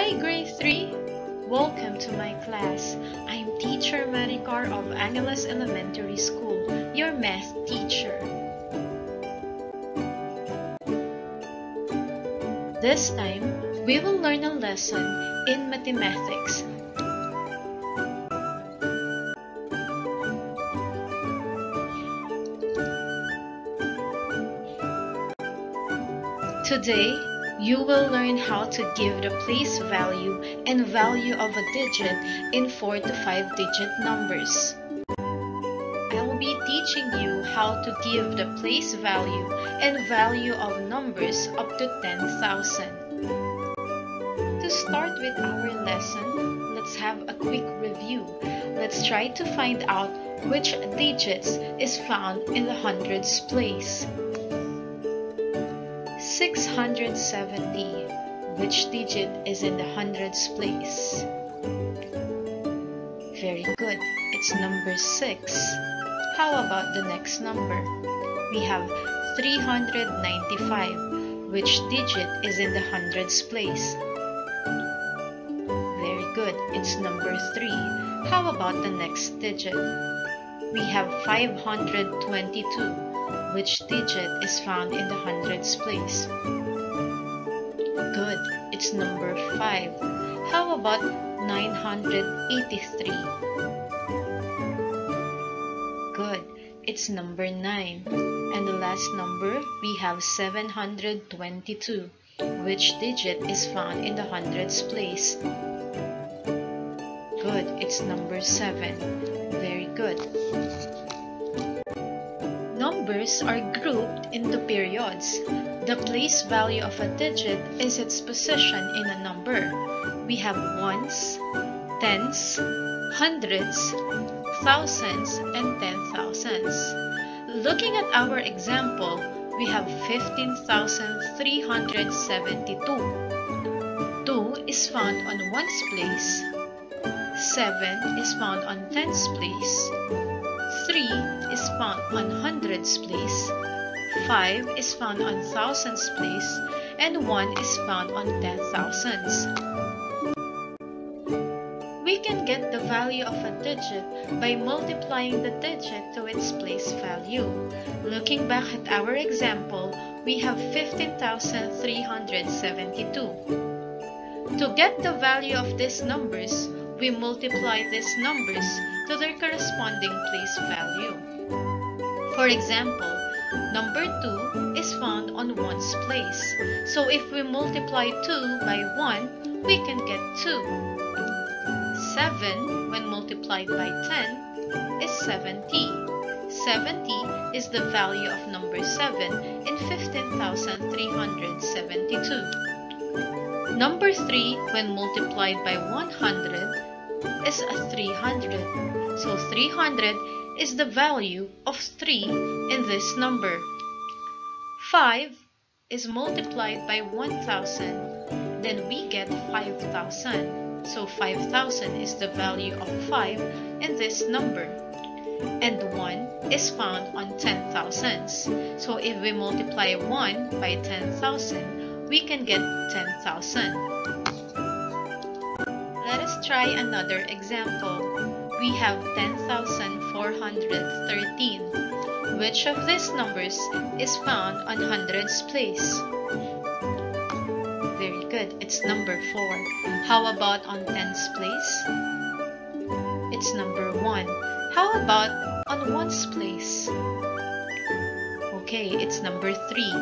Hi, grade 3! Welcome to my class. I'm teacher Maricar of Angeles Elementary School, your math teacher. This time, we will learn a lesson in mathematics. Today, you will learn how to give the place value and value of a digit in 4 to 5 digit numbers. I will be teaching you how to give the place value and value of numbers up to 10,000. To start with our lesson, let's have a quick review. Let's try to find out which digits is found in the hundreds place. 670. Which digit is in the hundreds place? Very good. It's number 6. How about the next number? We have 395. Which digit is in the hundreds place? Very good. It's number 3. How about the next digit? We have 522 which digit is found in the hundreds place? Good, it's number 5. How about 983? Good, it's number 9. And the last number, we have 722. Which digit is found in the hundreds place? Good, it's number 7. Numbers are grouped into periods. The place value of a digit is its position in a number. We have ones, tens, hundreds, thousands, and ten thousands. Looking at our example, we have 15,372. 2 is found on ones place. 7 is found on tens place. 3 is found on hundreds place, 5 is found on thousands place, and 1 is found on ten thousands. We can get the value of a digit by multiplying the digit to its place value. Looking back at our example, we have 15,372. To get the value of these numbers, we multiply these numbers to their corresponding place value. For example, number 2 is found on 1's place. So if we multiply 2 by 1, we can get 2. 7 when multiplied by 10 is 70. 70 is the value of number 7 in 15,372. Number 3 when multiplied by 100 is a 300. So 300 is the value of 3 in this number. 5 is multiplied by 1000, then we get 5000. So 5000 is the value of 5 in this number. And 1 is found on 10 thousands. So if we multiply 1 by 10,000, we can get 10,000. Let us try another example we have 10,413. Which of these numbers is found on hundreds place? Very good, it's number 4. How about on tens place? It's number 1. How about on ones place? Okay, it's number 3.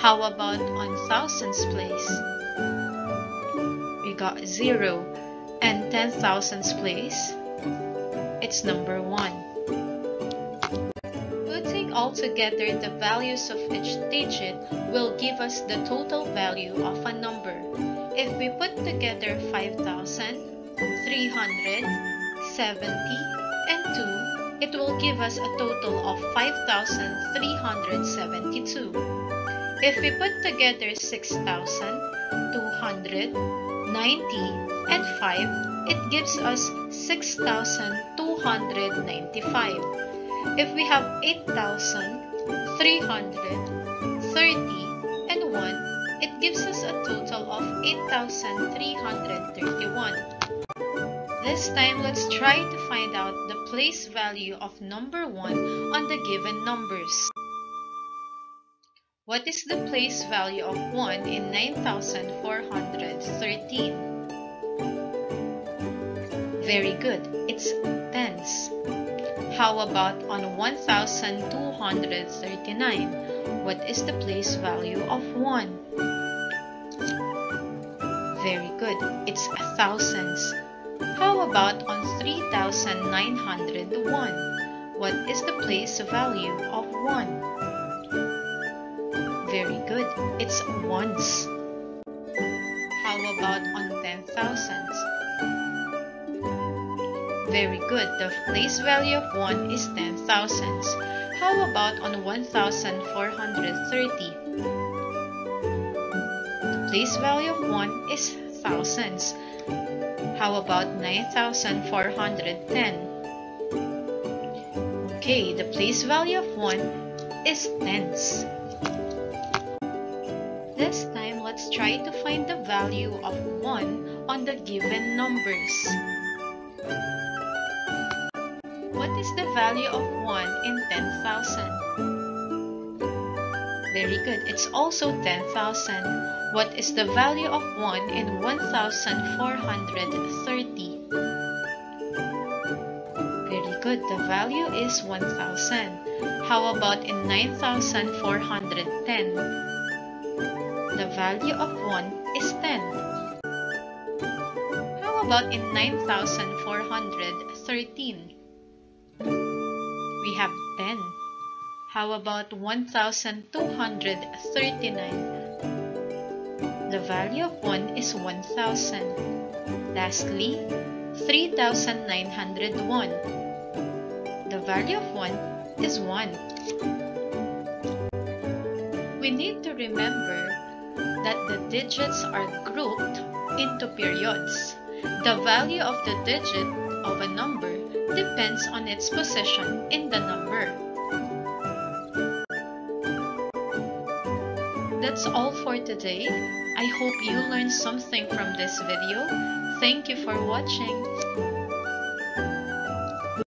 How about on thousands place? We got 0. And 10,000s place? It's number 1. Putting all together the values of each digit will give us the total value of a number. If we put together 5,000, 300, 70, and 2, it will give us a total of 5,372. If we put together 6,000, 200, 90, and 5, it gives us 6,295. If we have 8,330 and 1, it gives us a total of 8,331. This time, let's try to find out the place value of number 1 on the given numbers. What is the place value of 1 in 9,413? Very good, it's tens. How about on 1,239? What is the place value of 1? Very good, it's thousands. How about on 3,901? What is the place value of 1? Good. It's ones. How about on 10,000s? Very good. The place value of 1 is 10,000s. How about on 1,430? The place value of 1 is thousands. How about 9,410? Okay, the place value of 1 is tens. This time, let's try to find the value of 1 on the given numbers. What is the value of 1 in 10,000? Very good, it's also 10,000. What is the value of 1 in 1,430? Very good, the value is 1,000. How about in 9,410? The value of 1 is 10. How about in 9,413? We have 10. How about 1,239? The value of 1 is 1,000. Lastly, 3,901. The value of 1 is 1. We need to remember that the digits are grouped into periods. The value of the digit of a number depends on its position in the number. That's all for today. I hope you learned something from this video. Thank you for watching.